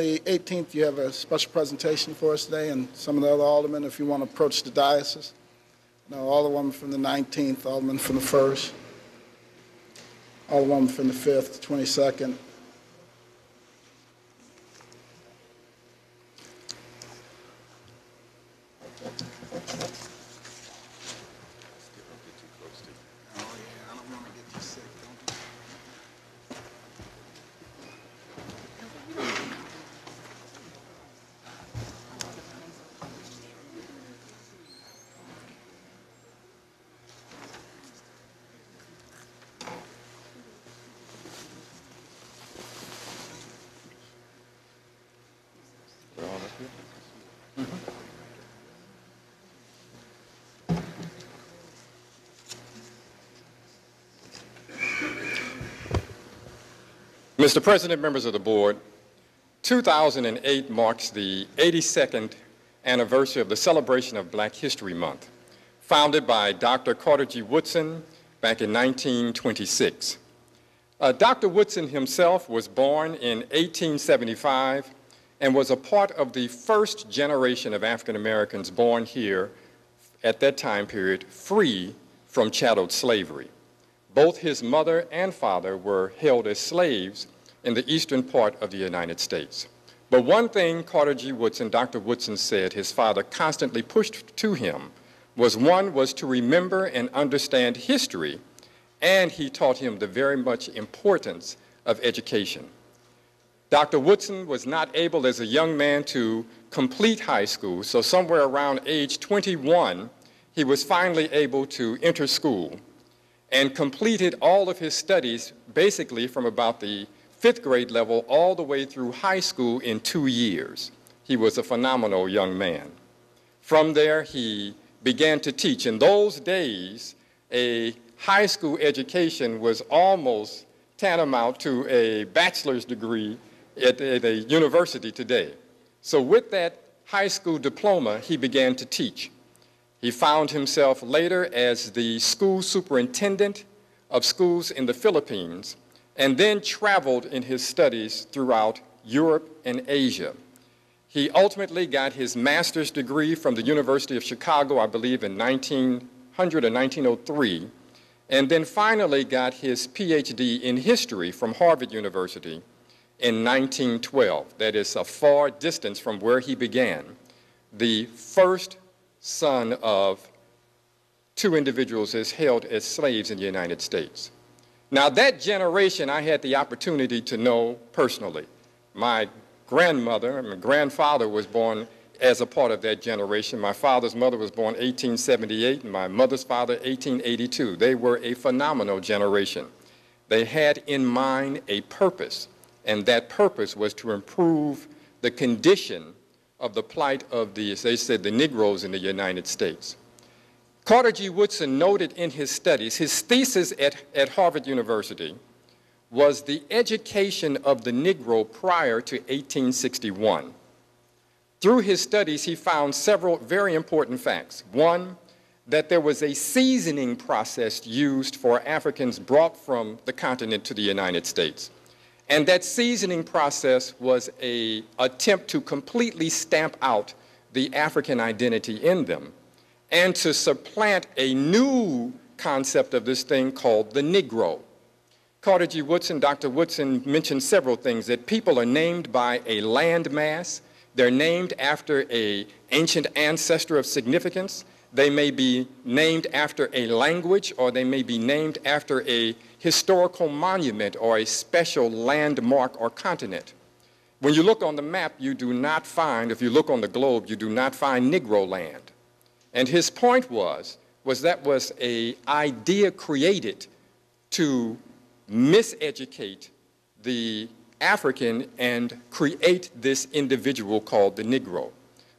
The 18th, you have a special presentation for us today, and some of the other aldermen, if you want to approach the diocese. No, alderwoman from the 19th, alderman from the 1st, alderwoman from the 5th, 22nd. Mr. President, members of the board, 2008 marks the 82nd anniversary of the celebration of Black History Month, founded by Dr. Carter G. Woodson back in 1926. Uh, Dr. Woodson himself was born in 1875 and was a part of the first generation of African Americans born here at that time period free from chattel slavery. Both his mother and father were held as slaves in the eastern part of the United States. But one thing Carter G. Woodson, Dr. Woodson said his father constantly pushed to him was one was to remember and understand history, and he taught him the very much importance of education. Dr. Woodson was not able as a young man to complete high school, so somewhere around age 21, he was finally able to enter school and completed all of his studies basically from about the fifth grade level all the way through high school in two years. He was a phenomenal young man. From there, he began to teach. In those days, a high school education was almost tantamount to a bachelor's degree at, at a university today. So, with that high school diploma, he began to teach. He found himself later as the school superintendent of schools in the Philippines and then traveled in his studies throughout Europe and Asia. He ultimately got his master's degree from the University of Chicago, I believe, in 1900 or 1903, and then finally got his PhD in history from Harvard University in 1912. That is a far distance from where he began. The first son of two individuals is held as slaves in the United States. Now, that generation I had the opportunity to know personally. My grandmother, my grandfather was born as a part of that generation. My father's mother was born 1878, and my mother's father 1882. They were a phenomenal generation. They had in mind a purpose, and that purpose was to improve the condition of the plight of the, as they said, the Negroes in the United States. Carter G. Woodson noted in his studies, his thesis at, at Harvard University was the education of the Negro prior to 1861. Through his studies, he found several very important facts. One, that there was a seasoning process used for Africans brought from the continent to the United States. And that seasoning process was a attempt to completely stamp out the African identity in them and to supplant a new concept of this thing called the Negro. Carter G. Woodson, Dr. Woodson mentioned several things, that people are named by a landmass, they're named after a ancient ancestor of significance, they may be named after a language, or they may be named after a historical monument or a special landmark or continent. When you look on the map, you do not find, if you look on the globe, you do not find Negro land. And his point was, was that was a idea created to miseducate the African and create this individual called the Negro.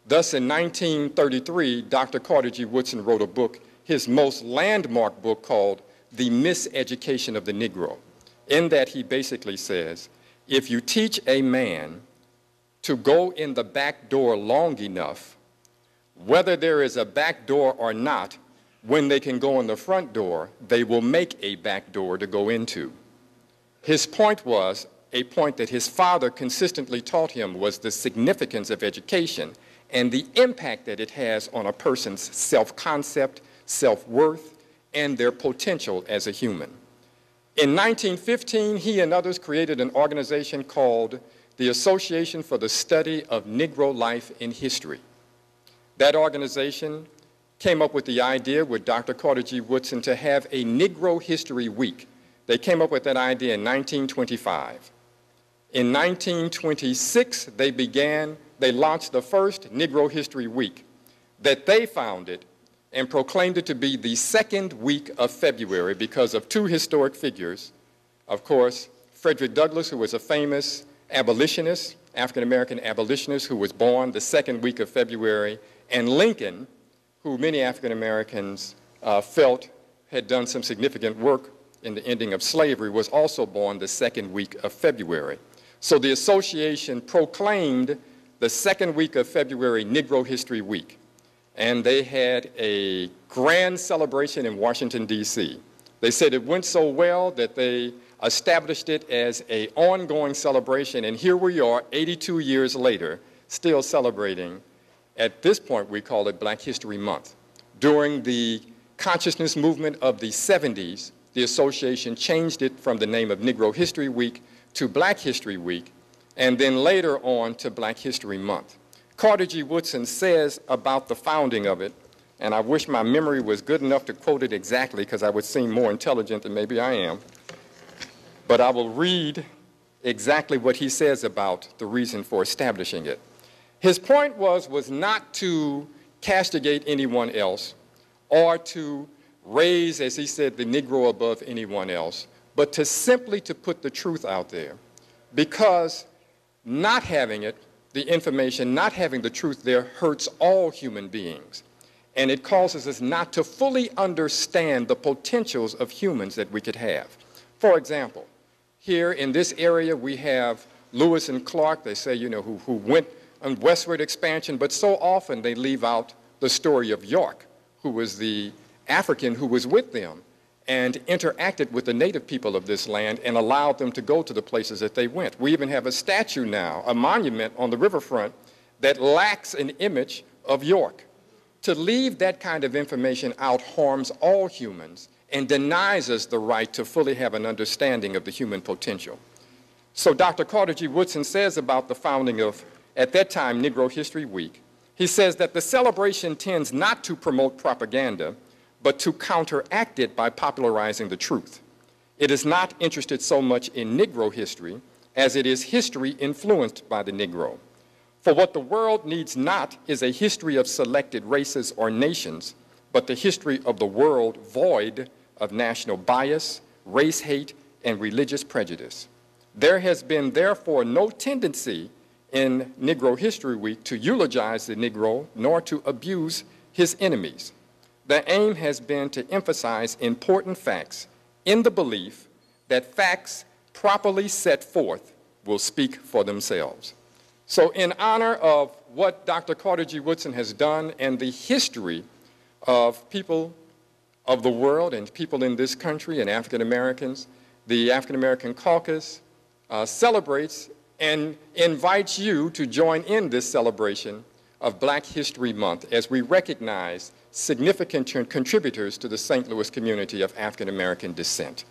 Thus, in 1933, Dr. Carter G. Woodson wrote a book, his most landmark book called The Miseducation of the Negro. In that, he basically says if you teach a man to go in the back door long enough, whether there is a back door or not, when they can go in the front door, they will make a back door to go into. His point was a point that his father consistently taught him was the significance of education and the impact that it has on a person's self-concept, self-worth, and their potential as a human. In 1915, he and others created an organization called the Association for the Study of Negro Life and History. That organization came up with the idea with Dr. Carter G. Woodson to have a Negro History Week. They came up with that idea in 1925. In 1926, they began, they launched the first Negro History Week that they founded and proclaimed it to be the second week of February because of two historic figures. Of course, Frederick Douglass, who was a famous abolitionist, African American abolitionist who was born the second week of February, and Lincoln, who many African Americans uh, felt had done some significant work in the ending of slavery, was also born the second week of February. So the association proclaimed the second week of February Negro History Week. And they had a grand celebration in Washington, D.C. They said it went so well that they established it as an ongoing celebration, and here we are, 82 years later, still celebrating. At this point, we call it Black History Month. During the consciousness movement of the 70s, the association changed it from the name of Negro History Week to Black History Week, and then later on to Black History Month. Carter G. Woodson says about the founding of it, and I wish my memory was good enough to quote it exactly because I would seem more intelligent than maybe I am but I will read exactly what he says about the reason for establishing it. His point was, was not to castigate anyone else or to raise, as he said, the Negro above anyone else, but to simply to put the truth out there. Because not having it, the information, not having the truth there hurts all human beings. And it causes us not to fully understand the potentials of humans that we could have. For example, here in this area, we have Lewis and Clark, they say, you know, who, who went on westward expansion, but so often they leave out the story of York, who was the African who was with them and interacted with the native people of this land and allowed them to go to the places that they went. We even have a statue now, a monument on the riverfront that lacks an image of York. To leave that kind of information out harms all humans and denies us the right to fully have an understanding of the human potential. So Dr. Carter G. Woodson says about the founding of, at that time, Negro History Week, he says that the celebration tends not to promote propaganda, but to counteract it by popularizing the truth. It is not interested so much in Negro history as it is history influenced by the Negro. For what the world needs not is a history of selected races or nations, but the history of the world void of national bias, race hate, and religious prejudice. There has been, therefore, no tendency in Negro History Week to eulogize the Negro nor to abuse his enemies. The aim has been to emphasize important facts in the belief that facts properly set forth will speak for themselves. So in honor of what Dr. Carter G. Woodson has done and the history of people of the world and people in this country and African Americans, the African American Caucus uh, celebrates and invites you to join in this celebration of Black History Month as we recognize significant contributors to the St. Louis community of African American descent.